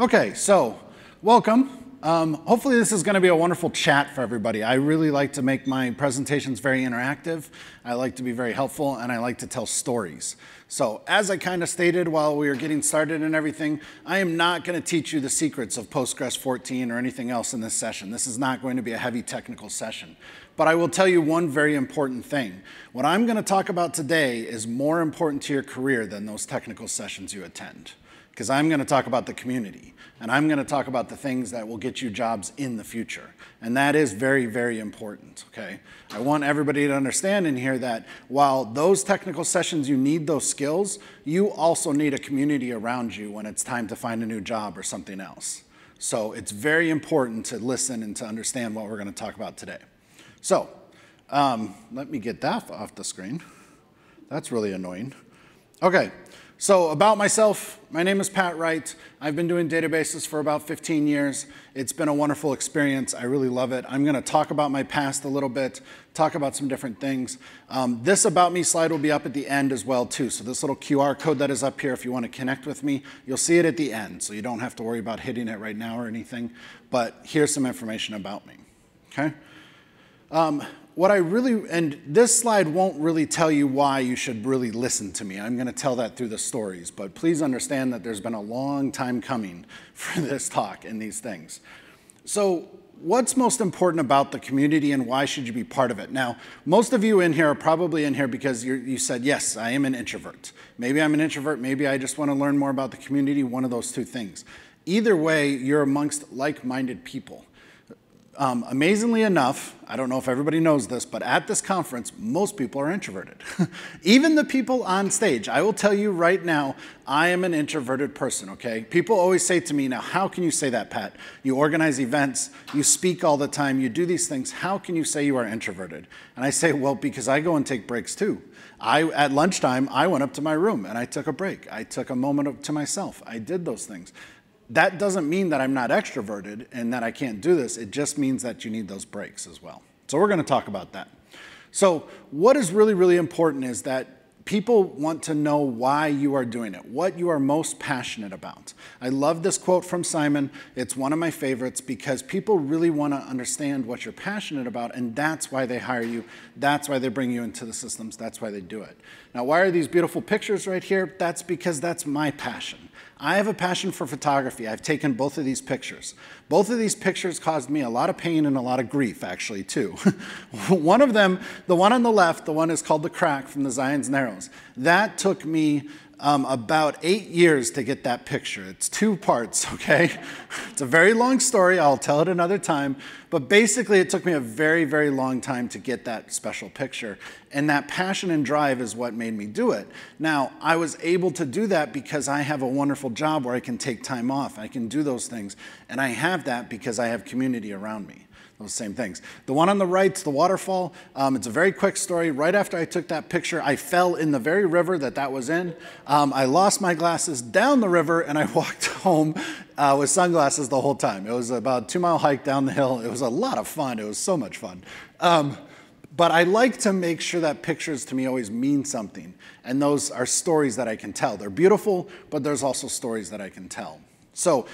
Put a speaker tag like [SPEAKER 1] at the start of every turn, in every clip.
[SPEAKER 1] Okay, so welcome. Um, hopefully this is going to be a wonderful chat for everybody. I really like to make my presentations very interactive. I like to be very helpful, and I like to tell stories. So as I kind of stated while we were getting started and everything, I am not going to teach you the secrets of Postgres 14 or anything else in this session. This is not going to be a heavy technical session. But I will tell you one very important thing. What I'm going to talk about today is more important to your career than those technical sessions you attend because I'm going to talk about the community and I'm going to talk about the things that will get you jobs in the future. And that is very, very important, okay? I want everybody to understand in here that while those technical sessions, you need those skills, you also need a community around you when it's time to find a new job or something else. So it's very important to listen and to understand what we're going to talk about today. So um, let me get that off the screen. That's really annoying. Okay, so about myself, my name is Pat Wright. I've been doing databases for about 15 years. It's been a wonderful experience. I really love it. I'm going to talk about my past a little bit, talk about some different things. Um, this About Me slide will be up at the end as well, too. So this little QR code that is up here, if you want to connect with me, you'll see it at the end. So you don't have to worry about hitting it right now or anything. But here's some information about me. Okay? Um, what I really, and this slide won't really tell you why you should really listen to me. I'm going to tell that through the stories, but please understand that there's been a long time coming for this talk and these things. So what's most important about the community and why should you be part of it? Now, most of you in here are probably in here because you said, yes, I am an introvert. Maybe I'm an introvert, maybe I just want to learn more about the community, one of those two things. Either way, you're amongst like-minded people. Um, amazingly enough, I don't know if everybody knows this, but at this conference, most people are introverted. Even the people on stage. I will tell you right now, I am an introverted person, okay? People always say to me, now, how can you say that, Pat? You organize events, you speak all the time, you do these things. How can you say you are introverted? And I say, well, because I go and take breaks too. I, at lunchtime, I went up to my room and I took a break. I took a moment to myself. I did those things that doesn't mean that I'm not extroverted and that I can't do this. It just means that you need those breaks as well. So we're going to talk about that. So what is really, really important is that people want to know why you are doing it, what you are most passionate about. I love this quote from Simon. It's one of my favorites because people really want to understand what you're passionate about, and that's why they hire you. That's why they bring you into the systems. That's why they do it. Now, why are these beautiful pictures right here? That's because that's my passion. I have a passion for photography. I've taken both of these pictures. Both of these pictures caused me a lot of pain and a lot of grief, actually, too. one of them, the one on the left, the one is called The Crack from the Zion's Narrows. That took me um, about eight years to get that picture. It's two parts, okay? It's a very long story. I'll tell it another time. But basically, it took me a very, very long time to get that special picture. And that passion and drive is what made me do it. Now, I was able to do that because I have a wonderful job where I can take time off. I can do those things. And I have that because I have community around me those same things. The one on the right, the waterfall, um, it's a very quick story. Right after I took that picture, I fell in the very river that that was in. Um, I lost my glasses down the river and I walked home uh, with sunglasses the whole time. It was about a two mile hike down the hill. It was a lot of fun. It was so much fun. Um, but I like to make sure that pictures to me always mean something. And those are stories that I can tell. They're beautiful, but there's also stories that I can tell. So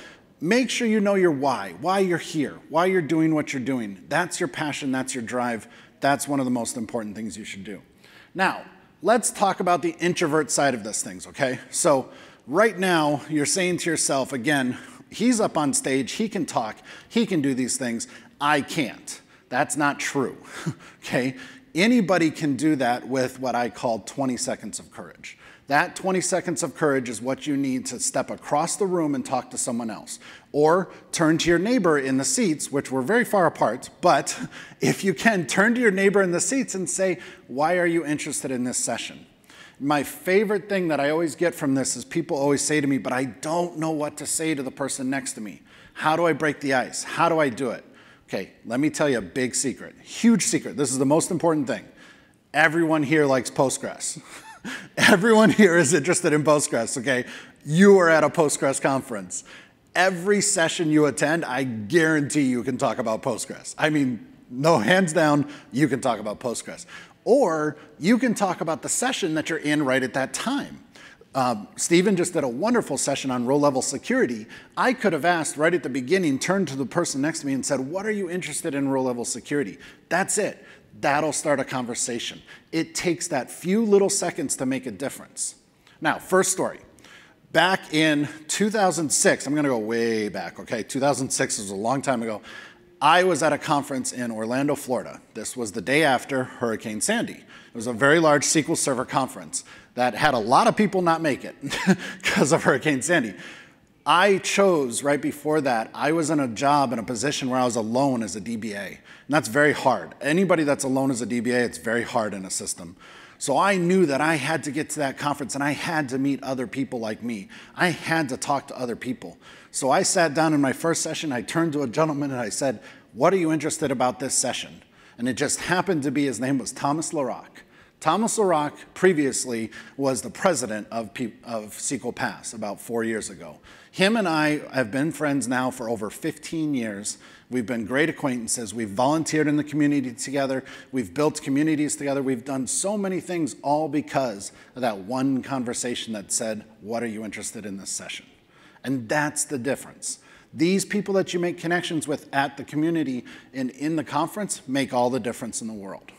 [SPEAKER 1] Make sure you know your why, why you're here, why you're doing what you're doing. That's your passion, that's your drive. That's one of the most important things you should do. Now, let's talk about the introvert side of this things, okay? So right now, you're saying to yourself, again, he's up on stage, he can talk, he can do these things, I can't. That's not true, okay? Anybody can do that with what I call 20 seconds of courage. That 20 seconds of courage is what you need to step across the room and talk to someone else. Or turn to your neighbor in the seats, which were very far apart, but if you can, turn to your neighbor in the seats and say, Why are you interested in this session? My favorite thing that I always get from this is people always say to me, But I don't know what to say to the person next to me. How do I break the ice? How do I do it? Okay, let me tell you a big secret, huge secret. This is the most important thing. Everyone here likes Postgres. Everyone here is interested in Postgres, okay? You are at a Postgres conference. Every session you attend, I guarantee you can talk about Postgres. I mean, no hands down, you can talk about Postgres. Or you can talk about the session that you're in right at that time. Um, Stephen just did a wonderful session on row level security. I could have asked right at the beginning, turned to the person next to me and said, What are you interested in row level security? That's it. That'll start a conversation. It takes that few little seconds to make a difference. Now, first story. Back in 2006, I'm gonna go way back, okay? 2006 was a long time ago. I was at a conference in Orlando, Florida. This was the day after Hurricane Sandy. It was a very large SQL Server conference that had a lot of people not make it because of Hurricane Sandy. I chose right before that, I was in a job in a position where I was alone as a DBA. And that's very hard. Anybody that's alone as a DBA, it's very hard in a system. So I knew that I had to get to that conference and I had to meet other people like me. I had to talk to other people. So I sat down in my first session, I turned to a gentleman and I said, What are you interested about this session? And it just happened to be his name was Thomas LaRock. Thomas LaRock previously was the president of, P of SQL Pass about four years ago. Him and I have been friends now for over 15 years. We've been great acquaintances. We've volunteered in the community together. We've built communities together. We've done so many things all because of that one conversation that said, What are you interested in this session? And that's the difference. These people that you make connections with at the community and in the conference make all the difference in the world.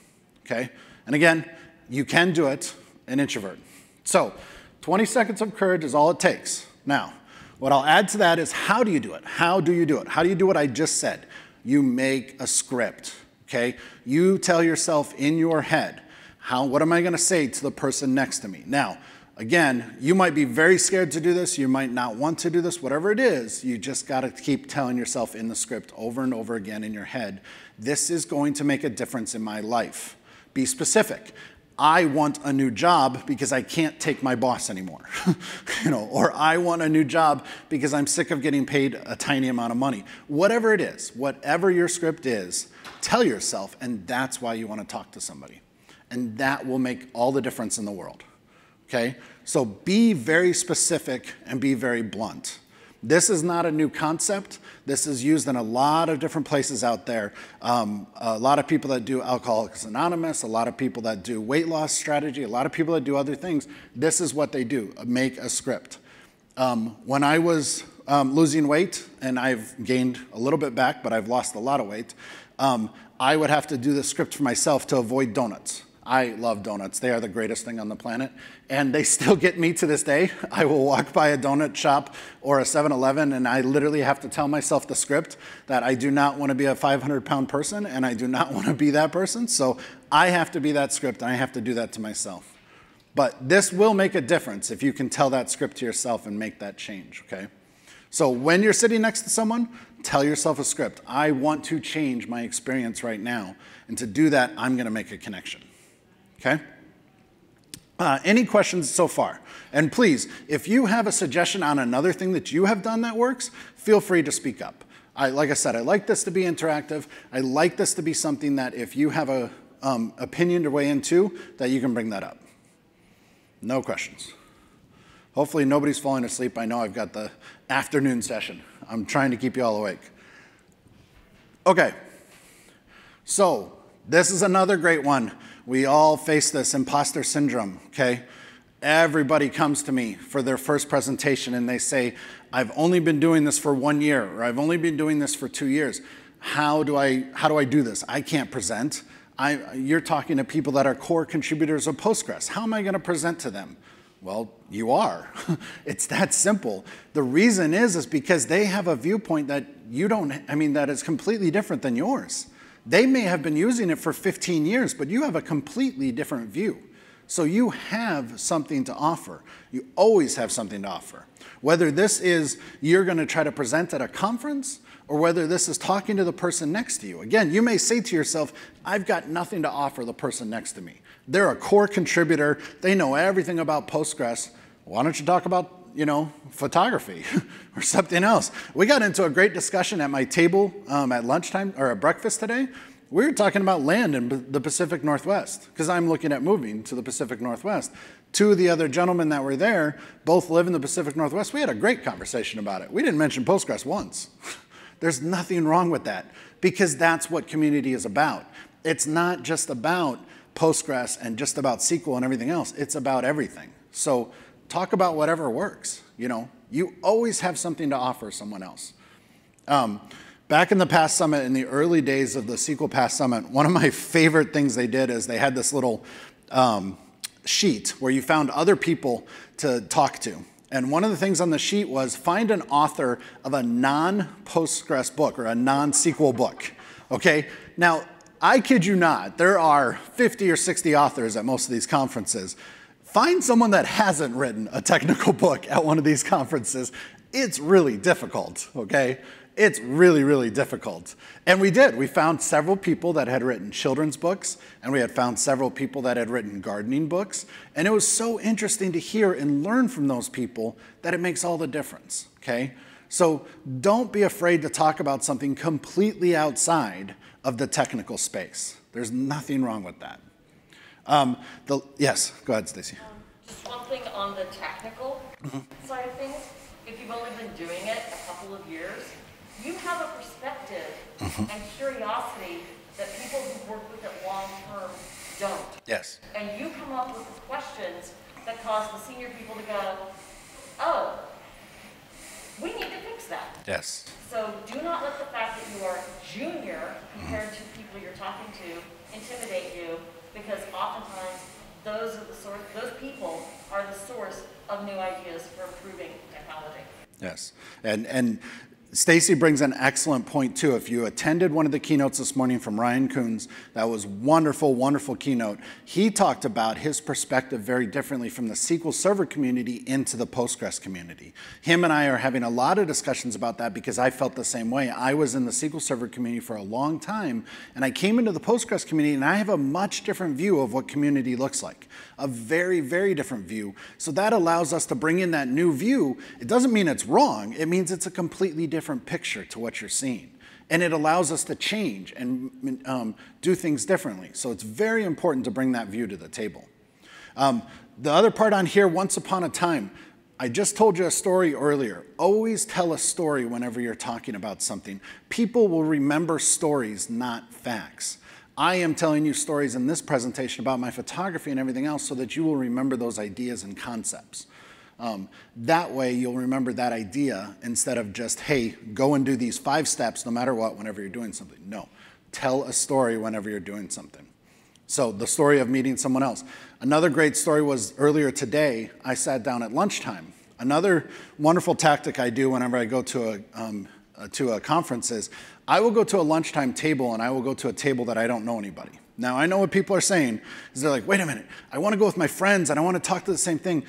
[SPEAKER 1] Okay? And again, you can do it, an introvert. So 20 seconds of courage is all it takes. Now, what I'll add to that is how do you do it? How do you do it? How do you do what I just said? You make a script, okay? You tell yourself in your head, how, what am I gonna say to the person next to me? Now, again, you might be very scared to do this, you might not want to do this, whatever it is, you just gotta keep telling yourself in the script over and over again in your head, this is going to make a difference in my life. Be specific. I want a new job because I can't take my boss anymore. you know, or I want a new job because I'm sick of getting paid a tiny amount of money. Whatever it is, whatever your script is, tell yourself, and that's why you want to talk to somebody. And that will make all the difference in the world. Okay? So be very specific and be very blunt. This is not a new concept. This is used in a lot of different places out there. Um, a lot of people that do Alcoholics Anonymous, a lot of people that do weight loss strategy, a lot of people that do other things. This is what they do make a script. Um, when I was um, losing weight, and I've gained a little bit back, but I've lost a lot of weight, um, I would have to do the script for myself to avoid donuts. I love donuts. They are the greatest thing on the planet. And they still get me to this day. I will walk by a donut shop or a 7 Eleven and I literally have to tell myself the script that I do not want to be a 500 pound person and I do not want to be that person. So I have to be that script and I have to do that to myself. But this will make a difference if you can tell that script to yourself and make that change, okay? So when you're sitting next to someone, tell yourself a script. I want to change my experience right now. And to do that, I'm going to make a connection. Okay? Uh, any questions so far? And please, if you have a suggestion on another thing that you have done that works, feel free to speak up. I, like I said, I like this to be interactive. I like this to be something that if you have a um, opinion to weigh into, that you can bring that up. No questions. Hopefully nobody's falling asleep. I know I've got the afternoon session. I'm trying to keep you all awake. Okay, so this is another great one. We all face this imposter syndrome, okay? Everybody comes to me for their first presentation and they say, I've only been doing this for one year or I've only been doing this for two years. How do I, how do, I do this? I can't present. I, you're talking to people that are core contributors of Postgres. How am I going to present to them? Well, you are. it's that simple. The reason is is because they have a viewpoint that you don't I mean that is completely different than yours. They may have been using it for 15 years, but you have a completely different view. So you have something to offer. You always have something to offer. Whether this is you're going to try to present at a conference or whether this is talking to the person next to you. Again, you may say to yourself, I've got nothing to offer the person next to me. They're a core contributor. They know everything about Postgres. Why don't you talk about you know, photography or something else. We got into a great discussion at my table um, at lunchtime or at breakfast today. We were talking about land in the Pacific Northwest because I'm looking at moving to the Pacific Northwest. Two of the other gentlemen that were there both live in the Pacific Northwest. We had a great conversation about it. We didn't mention Postgres once. There's nothing wrong with that because that's what community is about. It's not just about Postgres and just about SQL and everything else. It's about everything. So talk about whatever works. You know, you always have something to offer someone else. Um, back in the past summit, in the early days of the SQL Pass Summit, one of my favorite things they did is they had this little um, sheet where you found other people to talk to. And one of the things on the sheet was find an author of a non Postgres book or a non SQL book. Okay? Now, I kid you not, there are 50 or 60 authors at most of these conferences. Find someone that hasn't written a technical book at one of these conferences. It's really difficult, okay? It's really, really difficult. And we did. We found several people that had written children's books, and we had found several people that had written gardening books. And it was so interesting to hear and learn from those people that it makes all the difference, okay? So don't be afraid to talk about something completely outside of the technical space. There's nothing wrong with that. Um, the, yes, go ahead, Stacy. Um,
[SPEAKER 2] just one thing on the technical mm-hmm. side of things. If you've only been doing it a couple of years, you have a perspective mm-hmm. and curiosity that people who work with it long term don't.
[SPEAKER 1] Yes.
[SPEAKER 2] And you come up with questions that cause the senior people to go, oh, we need to fix that.
[SPEAKER 1] Yes.
[SPEAKER 2] So do not let the fact that you are junior compared mm-hmm. to people you're talking to intimidate you because oftentimes those are the source those people are the source of new ideas for improving technology.
[SPEAKER 1] Yes. And and Stacy brings an excellent point too. If you attended one of the keynotes this morning from Ryan Booz, that was wonderful, wonderful keynote. He talked about his perspective very differently from the SQL Server community into the Postgres community. Him and I are having a lot of discussions about that because I felt the same way. I was in the SQL Server community for a long time, and I came into the Postgres community, and I have a much different view of what community looks like. A very, very different view. So that allows us to bring in that new view. It doesn't mean it's wrong. It means it's a completely different different picture to what you're seeing. And it allows us to change and um, do things differently. So it's very important to bring that view to the table. Um, the other part on here, once upon a time, I just told you a story earlier. Always tell a story whenever you're talking about something. People will remember stories, not facts. I am telling you stories in this presentation about my photography and everything else so that you will remember those ideas and concepts. Um, that way, you'll remember that idea instead of just, hey, go and do these five steps no matter what whenever you're doing something. No, tell a story whenever you're doing something. So, the story of meeting someone else. Another great story was earlier today, I sat down at lunchtime. Another wonderful tactic I do whenever I go to a, um, uh, to a conference is I will go to a lunchtime table and I will go to a table that I don't know anybody. Now, I know what people are saying is they're like, wait a minute, I want to go with my friends and I want to talk to the same thing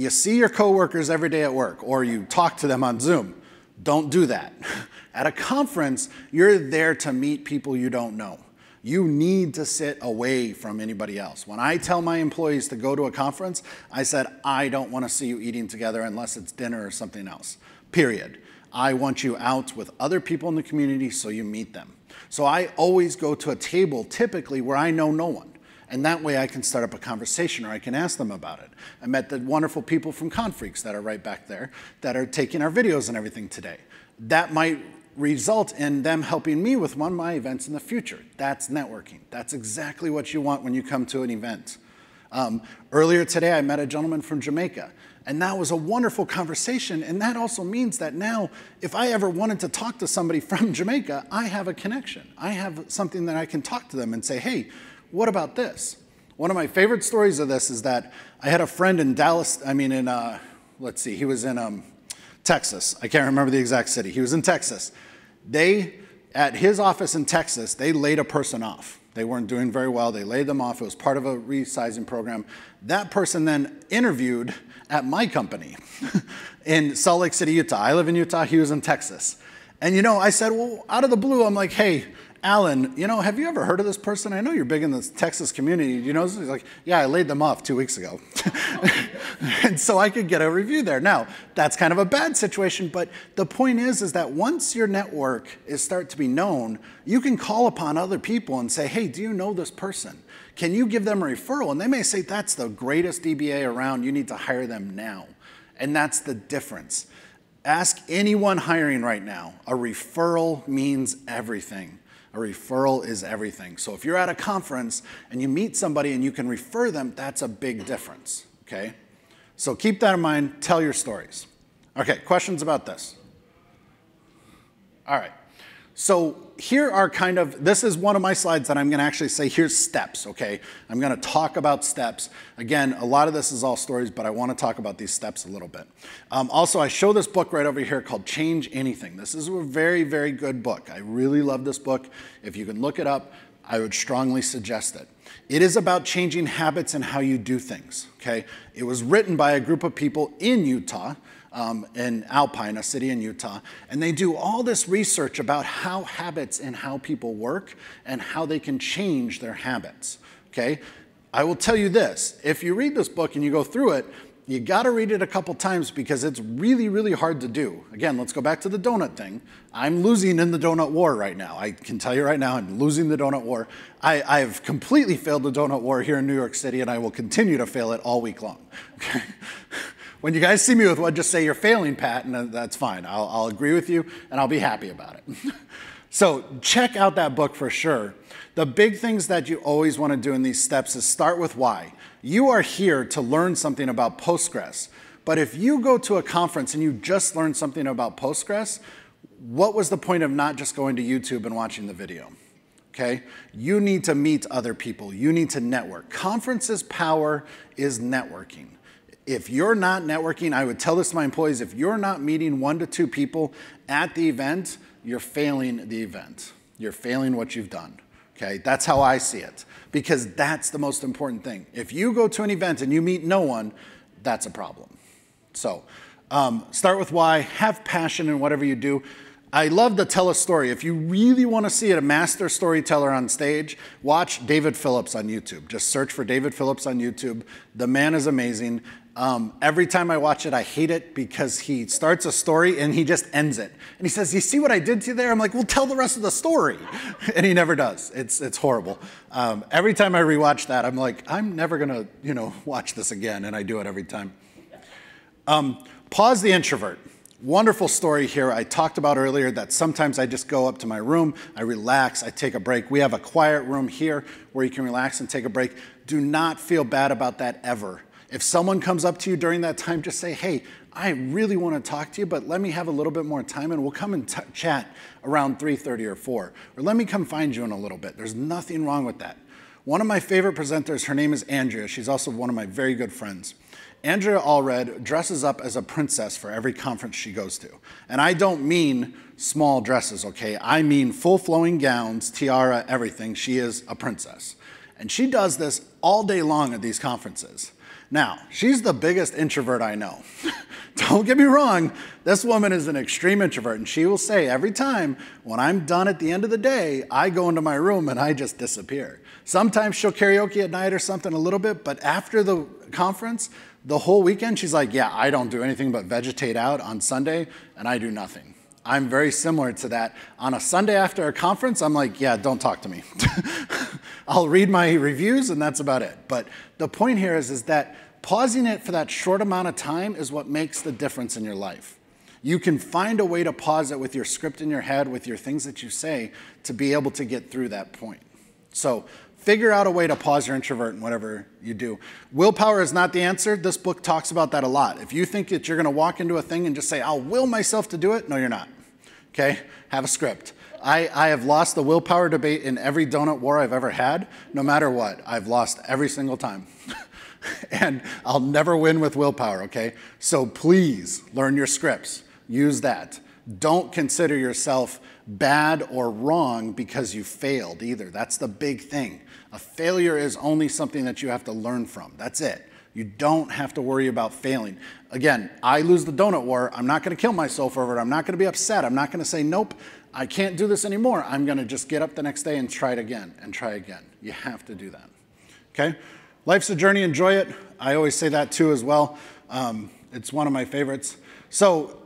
[SPEAKER 1] you see your coworkers every day at work or you talk to them on Zoom. Don't do that. At a conference, you're there to meet people you don't know. You need to sit away from anybody else. When I tell my employees to go to a conference, I said, I don't want to see you eating together unless it's dinner or something else. Period. I want you out with other people in the community so you meet them. So I always go to a table typically where I know no one. And that way I can start up a conversation or I can ask them about it. I met the wonderful people from Confreaks that are right back there that are taking our videos and everything today. That might result in them helping me with one of my events in the future. That's networking. That's exactly what you want when you come to an event. Um, earlier today, I met a gentleman from Jamaica, and that was a wonderful conversation. And that also means that now, if I ever wanted to talk to somebody from Jamaica, I have a connection. I have something that I can talk to them and say, hey, what about this? One of my favorite stories of this is that I had a friend in Dallas, I mean, in, uh, let's see, he was in um, Texas. I can't remember the exact city. He was in Texas. They, at his office in Texas, they laid a person off. They weren't doing very well. They laid them off. It was part of a resizing program. That person then interviewed at my company in Salt Lake City, Utah. I live in Utah. He was in Texas. And you know, I said, well, out of the blue, I'm like, hey, Alan, you know, have you ever heard of this person? I know you're big in the Texas community. You know, he's like, yeah, I laid them off two weeks ago. and so I could get a review there. Now, that's kind of a bad situation, but the point is, is that once your network is start to be known, you can call upon other people and say, hey, do you know this person? Can you give them a referral? And they may say, that's the greatest DBA around. You need to hire them now. And that's the difference. Ask anyone hiring right now. A referral means everything. A referral is everything. So if you're at a conference and you meet somebody and you can refer them, that's a big difference, okay? So keep that in mind, tell your stories. Okay, questions about this? All right. So here are kind of, this is one of my slides that I'm going to actually say, here's steps, okay? I'm going to talk about steps. Again, a lot of this is all stories, but I want to talk about these steps a little bit. Um, also, I show this book right over here called Change Anything. This is a very, very good book. I really love this book. If you can look it up, I would strongly suggest it. It is about changing habits and how you do things, okay? It was written by a group of people in Utah um, in Alpine, a city in Utah, and they do all this research about how habits and how people work and how they can change their habits. Okay? I will tell you this if you read this book and you go through it, you got to read it a couple times because it's really, really hard to do. Again, let's go back to the donut thing. I'm losing in the donut war right now. I can tell you right now, I'm losing the donut war. I, have completely failed the donut war here in New York City, and I will continue to fail it all week long. Okay? When you guys see me with one, just say you're failing, Pat, and uh, that's fine. I'll, I'll agree with you, and I'll be happy about it. so check out that book for sure. The big things that you always want to do in these steps is start with why. You are here to learn something about Postgres. But if you go to a conference and you just learned something about Postgres, what was the point of not just going to YouTube and watching the video? Okay? You need to meet other people. You need to network. Conferences' power is networking if you're not networking, I would tell this to my employees if you're not meeting one to two people at the event, you're failing the event. You're failing what you've done. Okay, that's how I see it because that's the most important thing. If you go to an event and you meet no one, that's a problem. So, um, start with why, have passion in whatever you do. I love to tell a story. If you really want to see a master storyteller on stage, watch David Phillips on YouTube. Just search for David Phillips on YouTube. The man is amazing. Um, every time I watch it, I hate it because he starts a story and he just ends it. And he says, You see what I did to you there? I'm like, Well, tell the rest of the story. and he never does. It's, it's horrible. Um, every time I rewatch that, I'm like, I'm never going to you know, watch this again. And I do it every time. Um, pause the introvert. Wonderful story here. I talked about earlier that sometimes I just go up to my room, I relax, I take a break. We have a quiet room here where you can relax and take a break. Do not feel bad about that ever if someone comes up to you during that time, just say, hey, I really want to talk to you, but let me have a little bit more time and we'll come and chat around 3.30 or 4. Or let me come find you in a little bit. There's nothing wrong with that. One of my favorite presenters, her name is Andrea. She's also one of my very good friends. Andrea Allred dresses up as a princess for every conference she goes to. And I don't mean small dresses, okay? I mean full flowing gowns, tiara, everything. She is a princess. And she does this all day long at these conferences. Now, she's the biggest introvert I know. Don't get me wrong, this woman is an extreme introvert, and she will say every time when I'm done at the end of the day, I go into my room and I just disappear. Sometimes she'll karaoke at night or something a little bit, but after the conference, the whole weekend, she's like, Yeah, I don't do anything but vegetate out on Sunday, and I do nothing. I'm very similar to that. On a Sunday after a conference, I'm like, yeah, don't talk to me. I'll read my reviews and that's about it. But the point here is, is that pausing it for that short amount of time is what makes the difference in your life. You can find a way to pause it with your script in your head, with your things that you say, to be able to get through that point. So figure out a way to pause your introvert in whatever you do. Willpower is not the answer. This book talks about that a lot. If you think that you're going to walk into a thing and just say, I'll will myself to do it, no, you're not. Okay? Have a script. I, I have lost the willpower debate in every donut war I've ever had, no matter what. I've lost every single time. and I'll never win with willpower, okay? So please learn your scripts. Use that. Don't consider yourself bad or wrong because you failed either. That's the big thing. A failure is only something that you have to learn from. That's it. You don't have to worry about failing. Again, I lose the donut war. I'm not going to kill myself over it. I'm not going to be upset. I'm not going to say, nope, I can't do this anymore. I'm going to just get up the next day and try it again and try again. You have to do that. Okay? Life's a journey. Enjoy it. I always say that too as well. Um, it's one of my favorites. So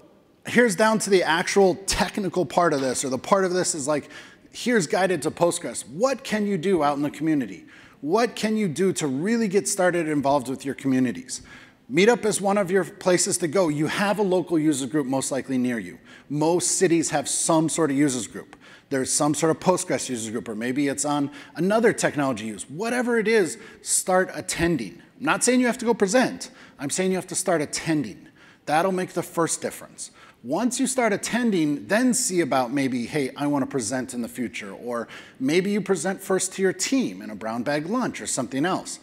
[SPEAKER 1] here's down to the actual technical part of this, or the part of this is like, here's guided to Postgres. What can you do out in the community? What can you do to really get started involved with your communities? Meetup is one of your places to go. You have a local users group most likely near you. Most cities have some sort of users group. There's some sort of Postgres users group, or maybe it's on another technology use. Whatever it is, start attending I'm not saying you have to go present. I'm saying you have to start attending. That'll make the first difference. Once you start attending, then see about maybe, hey, I want to present in the future, or maybe you present first to your team in a brown bag lunch or something else.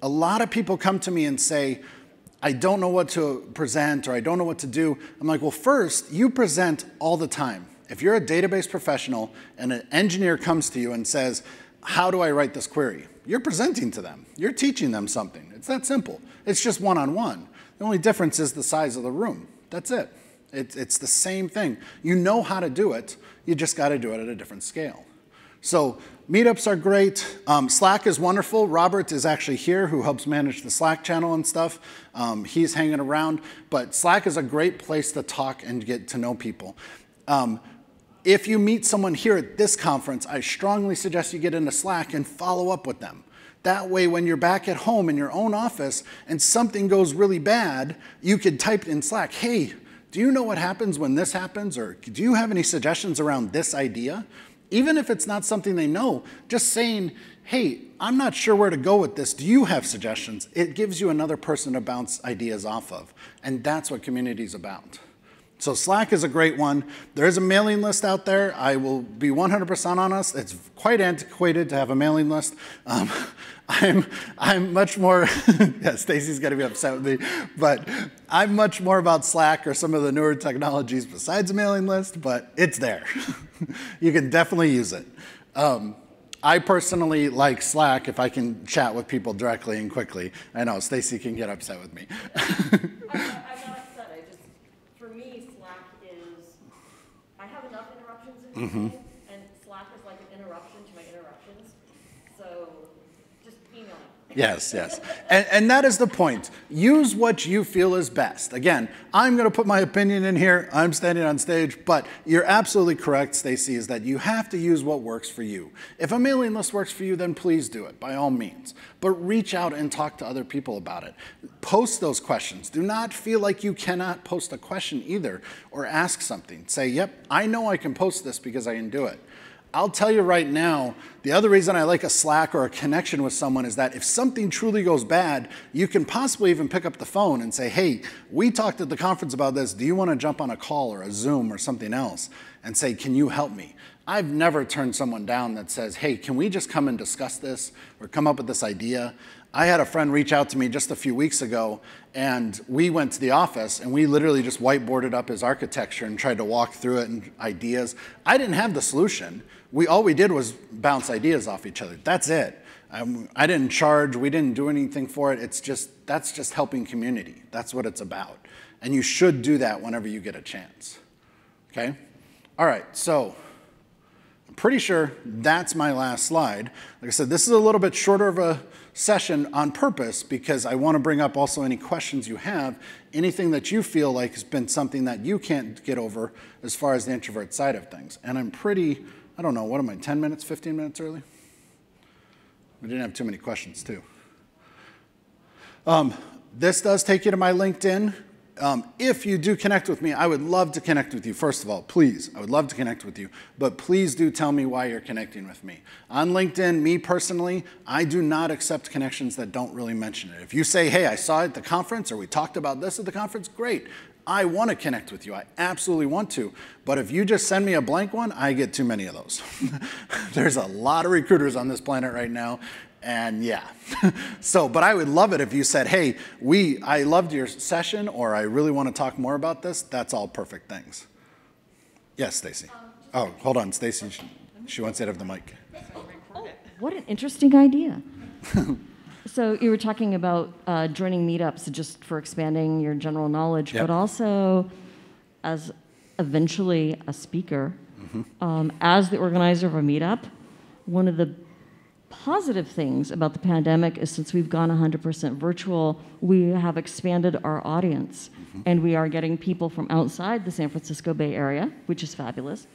[SPEAKER 1] A lot of people come to me and say, I don't know what to present or I don't know what to do. I'm like, well, first, you present all the time. If you're a database professional and an engineer comes to you and says, how do I write this query? You're presenting to them. You're teaching them something. It's that simple. It's just one-on-one. -on -one. The only difference is the size of the room. That's it. It's, it's the same thing. You know how to do it, you just got to do it at a different scale. So meetups are great. Um, Slack is wonderful. Robert is actually here who helps manage the Slack channel and stuff. Um, he's hanging around. But Slack is a great place to talk and get to know people. Um, if you meet someone here at this conference, I strongly suggest you get into Slack and follow up with them. That way, when you're back at home in your own office and something goes really bad, you could type in Slack, hey, do you know what happens when this happens? Or do you have any suggestions around this idea? Even if it's not something they know, just saying, hey, I'm not sure where to go with this. Do you have suggestions? It gives you another person to bounce ideas off of. And that's what community is about. So Slack is a great one. There is a mailing list out there. I will be 100% honest. It's quite antiquated to have a mailing list. Um, I'm, I'm much more, yeah, Stacy's gonna be upset with me, but I'm much more about Slack or some of the newer technologies besides a mailing list, but it's there. you can definitely use it. Um, I personally like Slack if I can chat with people directly and quickly. I know Stacy can get upset with me.
[SPEAKER 2] for me slack is i have Mm-hmm. And Slack is like an interruption to my interruptions. So just email me.
[SPEAKER 1] Yes, yes. And, and that is the point. Use what you feel is best. Again, I'm going to put my opinion in here. I'm standing on stage, but you're absolutely correct, Stacy, is that you have to use what works for you. If a mailing list works for you, then please do it, by all means. But reach out and talk to other people about it. Post those questions. Do not feel like you cannot post a question either or ask something. Say, yep, I know I can post this because I can do it. I'll tell you right now, the other reason I like a Slack or a connection with someone is that if something truly goes bad, you can possibly even pick up the phone and say, hey, we talked at the conference about this. Do you want to jump on a call or a Zoom or something else? And say, can you help me? I've never turned someone down that says, hey, can we just come and discuss this or come up with this idea? I had a friend reach out to me just a few weeks ago, and we went to the office and we literally just whiteboarded up his architecture and tried to walk through it and ideas. I didn't have the solution. We all we did was bounce ideas off each other. That's it. Um, I didn't charge. We didn't do anything for it. It's just that's just helping community. That's what it's about. And you should do that whenever you get a chance. Okay. All right. So I'm pretty sure that's my last slide. Like I said, this is a little bit shorter of a session on purpose because I want to bring up also any questions you have, anything that you feel like has been something that you can't get over as far as the introvert side of things. And I'm pretty, I don't know, what am I, 10 minutes, 15 minutes early? We didn't have too many questions too. Um, this does take you to my LinkedIn. Um, if you do connect with me, I would love to connect with you, first of all, please. I would love to connect with you, but please do tell me why you're connecting with me. On LinkedIn, me personally, I do not accept connections that don't really mention it. If you say, hey, I saw it at the conference or we talked about this at the conference, great. I want to connect with you. I absolutely want to. But if you just send me a blank one, I get too many of those. There's a lot of recruiters on this planet right now, and yeah. so, but I would love it if you said, hey, we, I loved your session, or I really want to talk more about this. That's all perfect things. Yes, Stacy. Um, oh, hold on, Stacy. She, she wants to have the mic.
[SPEAKER 3] Oh, what an interesting idea. so you were talking about uh, joining meetups just for expanding your general knowledge, yep. but also as eventually a speaker, mm-hmm. um, as the organizer of a meetup, one of the positive things about the pandemic is since we've gone 100% virtual, we have expanded our audience. Mm-hmm. And we are getting people from outside the San Francisco Bay Area, which is fabulous.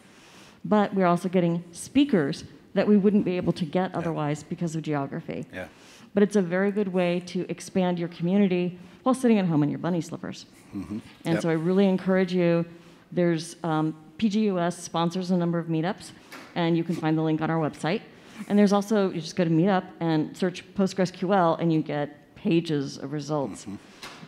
[SPEAKER 3] But we're also getting speakers that we wouldn't be able to get yeah. otherwise because of geography.
[SPEAKER 1] Yeah.
[SPEAKER 3] But it's a very good way to expand your community while sitting at home in your bunny slippers. Mm-hmm. And yep. so I really encourage you. There's um, PGUS sponsors a number of meetups, and you can find the link on our website. And there's also, you just go to Meetup and search PostgreSQL and you get pages of results.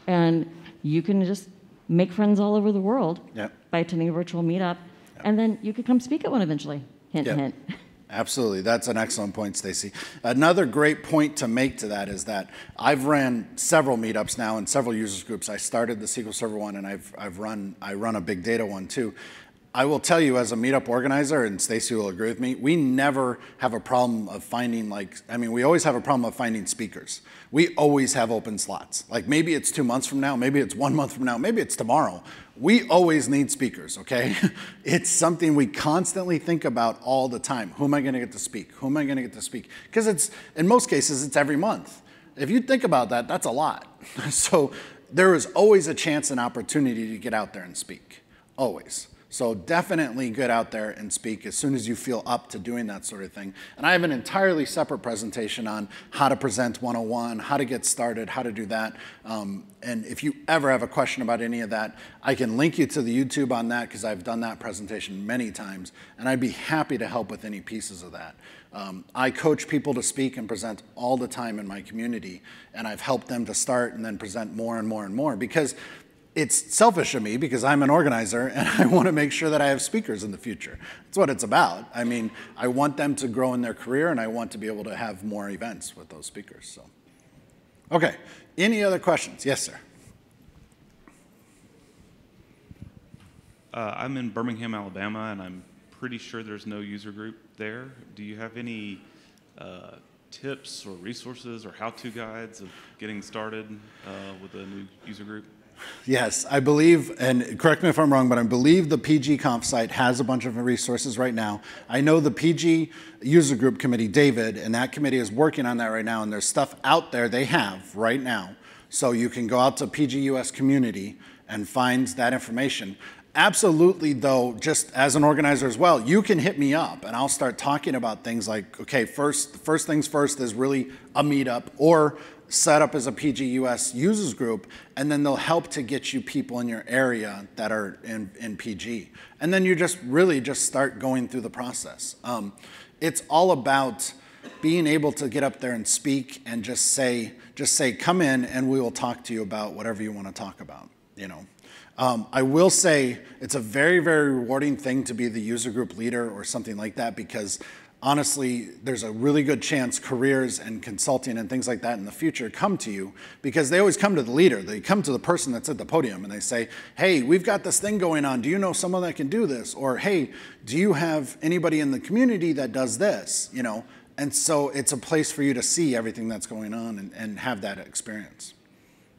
[SPEAKER 3] And you can just make friends all over the world
[SPEAKER 1] Yep.
[SPEAKER 3] by attending a virtual meetup. And then you could come speak at one eventually. Hint,
[SPEAKER 1] Yep.
[SPEAKER 3] hint.
[SPEAKER 1] Absolutely. That's an excellent point, Stacy. Another great point to make to that is that I've ran several meetups now and several users groups. I started the SQL Server one and I've, I've run, I run a big data one too. I will tell you as a meetup organizer, and Stacy will agree with me, we never have a problem of finding like, I mean, we always have a problem of finding speakers. We always have open slots. Like maybe it's two months from now, maybe it's one month from now, maybe it's tomorrow. We always need speakers, okay? it's something we constantly think about all the time. Who am I gonna get to speak? Who am I gonna get to speak? Because it's, in most cases, it's every month. If you think about that, that's a lot. so there is always a chance and opportunity to get out there and speak, always. So definitely get out there and speak as soon as you feel up to doing that sort of thing. And I have an entirely separate presentation on how to present 101, how to get started, how to do that. Um, and if you ever have a question about any of that, I can link you to the YouTube on that because I've done that presentation many times. And I'd be happy to help with any pieces of that. Um, I coach people to speak and present all the time in my community, and I've helped them to start and then present more and more and more because it's selfish of me because I'm an organizer and I want to make sure that I have speakers in the future. That's what it's about. I mean, I want them to grow in their career and I want to be able to have more events with those speakers. So, okay. Any other questions? Yes, sir.
[SPEAKER 4] Uh, I'm in Birmingham, Alabama, and I'm pretty sure there's no user group there. Do you have any uh, tips or resources or how-to guides of getting started uh, with a new user group?
[SPEAKER 1] Yes, I believe, and correct me if I'm wrong, but I believe the PG Conf site has a bunch of resources right now. I know the PG user group committee, David, and that committee is working on that right now, and there's stuff out there they have right now. So you can go out to PGUS community and find that information. Absolutely, though, just as an organizer as well, you can hit me up and I'll start talking about things like, okay, first, first things first is really a meetup or set up as a PGUS users group, and then they'll help to get you people in your area that are in, in PG. And then you just really just start going through the process. Um, it's all about being able to get up there and speak and just say, just say, come in and we will talk to you about whatever you want to talk about, you know. Um, I will say it's a very, very rewarding thing to be the user group leader or something like that because honestly, there's a really good chance careers and consulting and things like that in the future come to you because they always come to the leader. They come to the person that's at the podium and they say, hey, we've got this thing going on. Do you know someone that can do this? Or, hey, do you have anybody in the community that does this? You know, and so it's a place for you to see everything that's going on and, and have that experience.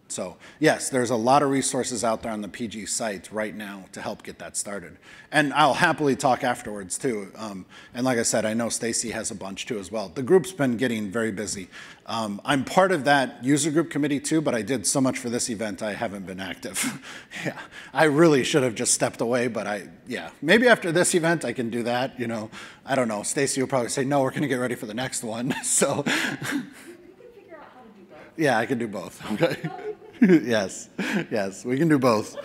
[SPEAKER 1] So yes, there's a lot of resources out there on the PG site right now to help get that started. And I'll happily talk afterwards too. Um, and like I said, I know Stacy has a bunch too as well. The group's been getting very busy. Um, I'm part of that user group committee too, but I did so much for this event, I haven't been active. yeah, I really should have just stepped away, but I, yeah, maybe after this event I can do that. You know, I don't know. Stacy will probably say, no, we're going to get ready for the next one. so. Yeah, I can do both. Okay. yes, yes, we can do both.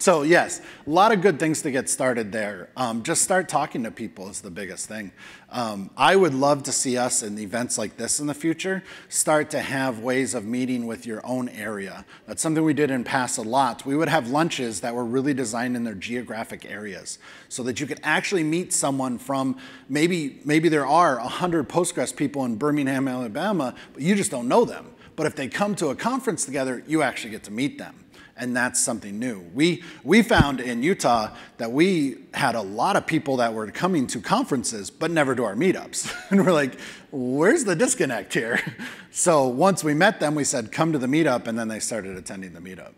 [SPEAKER 1] So yes, a lot of good things to get started there. Um, just start talking to people is the biggest thing. Um, I would love to see us in events like this in the future start to have ways of meeting with your own area. That's something we did in past a lot. We would have lunches that were really designed in their geographic areas so that you could actually meet someone from maybe, maybe there are 100 Postgres people in Birmingham, Alabama, but you just don't know them. But if they come to a conference together, you actually get to meet them and that's something new. We, we found in Utah that we had a lot of people that were coming to conferences but never to our meetups. and we're like, where's the disconnect here? So once we met them, we said, come to the meetup, and then they started attending the meetup.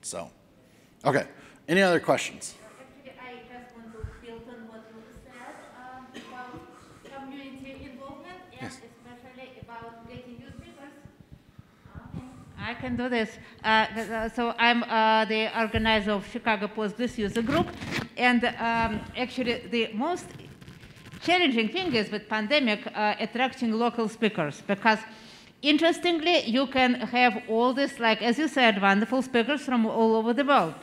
[SPEAKER 1] So, okay. Any other questions?
[SPEAKER 5] Actually, I just want to build on what Lucas said um, about community involvement and especially about getting new speakers. Okay. I can do this. Uh, so I'm uh, the organizer of Chicago Postgres user group, and um, actually the most challenging thing is with pandemic uh, attracting local speakers. Because interestingly you can have all this like as you said wonderful speakers from all over the world.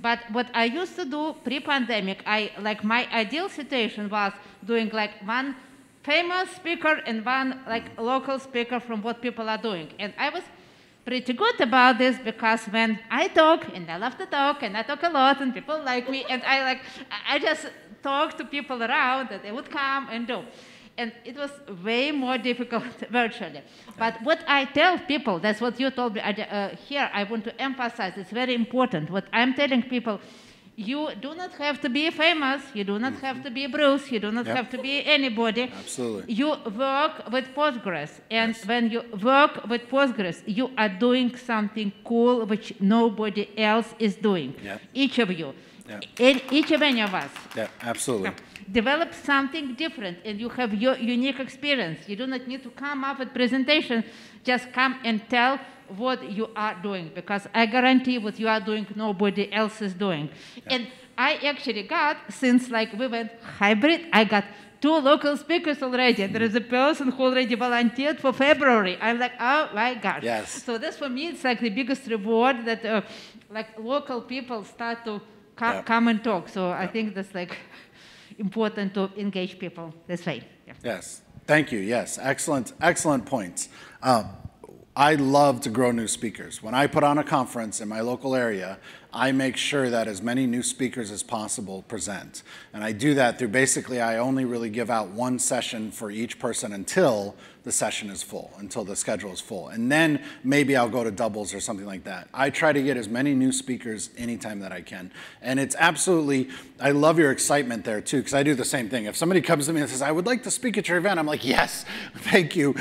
[SPEAKER 5] But what i used to do pre-pandemic i like my ideal situation was doing like one famous speaker and one like local speaker from what people are doing. And i was pretty good about this because when I talk, and I love to talk, and I talk a lot, and people like me, and I like, I just talk to people around that they would come and do. And it was way more difficult virtually. But what I tell people, that's what you told me uh, here, I want to emphasize, it's very important. What I'm telling people, you do not have to be famous, you do not have to be Bruce, you do not
[SPEAKER 1] Yep.
[SPEAKER 5] have to be anybody.
[SPEAKER 1] Absolutely.
[SPEAKER 5] You work with Postgres, and
[SPEAKER 1] Yes.
[SPEAKER 5] when you work with Postgres, you are doing something cool which nobody else is doing.
[SPEAKER 1] Yep.
[SPEAKER 5] Each of you,
[SPEAKER 1] Yep.
[SPEAKER 5] and each of any of us.
[SPEAKER 1] Yeah, absolutely.
[SPEAKER 5] Develop something different, and you have your unique experience. You do not need to come up with presentation. Just come and tell what you are doing, because I guarantee what you are doing, nobody else is doing. And I actually got, since like we went hybrid, I got two local speakers already. There is a person who already volunteered for February. I'm like, oh my God.
[SPEAKER 1] Yes.
[SPEAKER 5] So this for me, it's like the biggest reward that uh, like local people start to co-
[SPEAKER 1] Yeah.
[SPEAKER 5] come and talk. So I think that's like important to engage people this way. Yeah.
[SPEAKER 1] Yes, thank you. Yes, excellent, excellent points. Um, I love to grow new speakers. When I put on a conference in my local area, I make sure that as many new speakers as possible present. And I do that through basically, I only really give out one session for each person until the session is full, until the schedule is full. And then maybe I'll go to doubles or something like that. I try to get as many new speakers anytime that I can. And it's absolutely, I love your excitement there too, because I do the same thing. If somebody comes to me and says, I would like to speak at your event, I'm like, yes, thank you.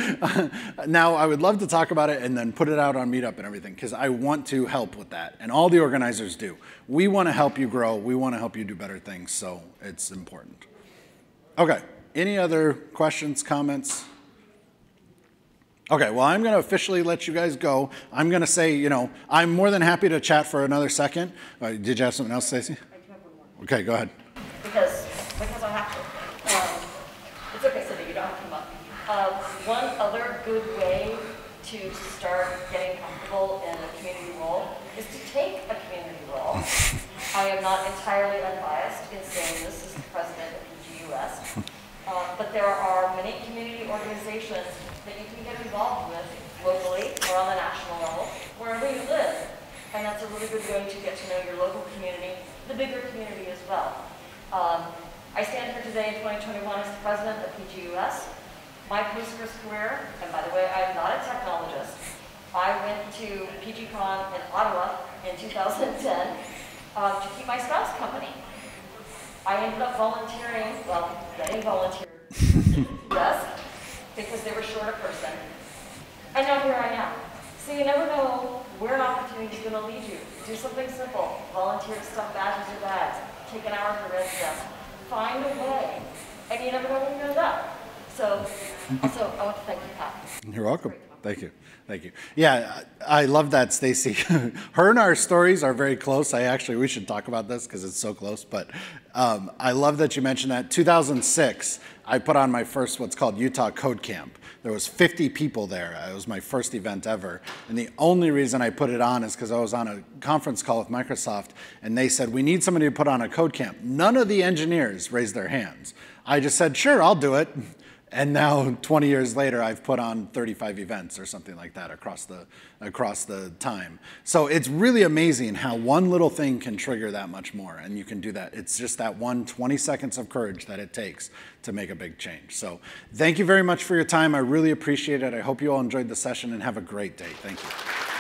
[SPEAKER 1] now, I would love to talk about it and then put it out on Meetup and everything, because I want to help with that. And all the organizers do. We want to help you grow. We want to help you do better things, so it's important. Okay, any other questions, comments? Okay, well, I'm going to officially let you guys go. I'm going to say, you know, I'm more than happy to chat for another second. Uh, did you have something else, Stacey? Okay, go ahead.
[SPEAKER 2] because, because I have to. Um, It's okay, Cindy, you don't have to come up. Uh, One other good way to start getting comfortable in a community role is to take a community role. I am not entirely unbiased in saying this as the president of PGUS, uh, but there are many community organizations that you can get involved with locally or on the national level, wherever you live. And that's a really good way to get to know your local community, the bigger community as well. Um, I stand here today in 2021 as the president of PGUS. My Postgres career, and by the way, I am not a technologist. I went to PGCon in Ottawa in 2010 um, to keep my spouse company. I ended up volunteering, well, getting volunteered, yes, because they were short a person. And now here I am. So you never know where an opportunity is going to lead you. Do something simple. Volunteer to stuff badges or bags. Take an hour the red desk. Find a way. And you never know when you're end up. So, also, I want to thank you, Pat.
[SPEAKER 1] You're welcome. Thank you. Thank you. Yeah, I love that, Stacey. Her and our stories are very close. I actually, we should talk about this because it's so close. But um, I love that you mentioned that. 2006, I put on my first what's called Utah Code Camp. There was 50 people there. It was my first event ever. And the only reason I put it on is because I was on a conference call with Microsoft, and they said, we need somebody to put on a code camp. None of the engineers raised their hands. I just said, sure, I'll do it. And now, 20 years later, I've put on 35 events or something like that across the, across the time. So it's really amazing how one little thing can trigger that much more. And you can do that. It's just that one 20 seconds of courage that it takes to make a big change. So thank you very much for your time. I really appreciate it. I hope you all enjoyed the session and have a great day. Thank you.